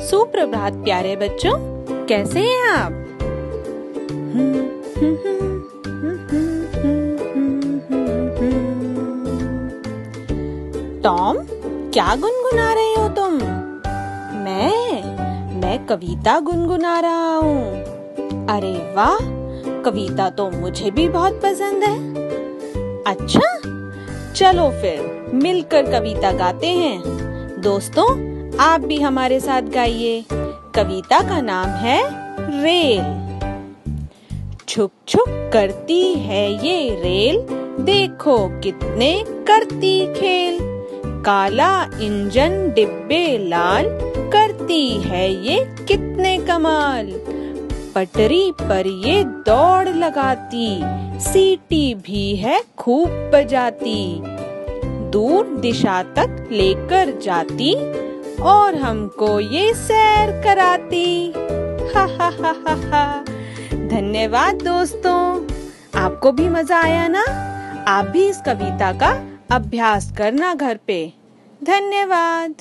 सुप्रभात प्यारे बच्चों, कैसे हैं आप? टॉम, क्या गुनगुना रहे हो तुम? मैं मैं कविता गुनगुना रहा हूँ। अरे वाह, कविता तो मुझे भी बहुत पसंद है। अच्छा चलो फिर, मिलकर कविता गाते हैं। दोस्तों आप भी हमारे साथ गाइए। कविता का नाम है रेल। छुक छुक करती है ये रेल। देखो कितने करती खेल। काला इंजन डिब्बे लाल करती है ये कितने कमाल। पटरी पर ये दौड़ लगाती, सीटी भी है खूब बजाती। दूर दिशा तक लेकर जाती और हमको ये सैर कराती। हा हा हा हा हा। धन्यवाद दोस्तों। आपको भी मज़ा आया ना? आप भी इस कविता का अभ्यास करना घर पे। धन्यवाद।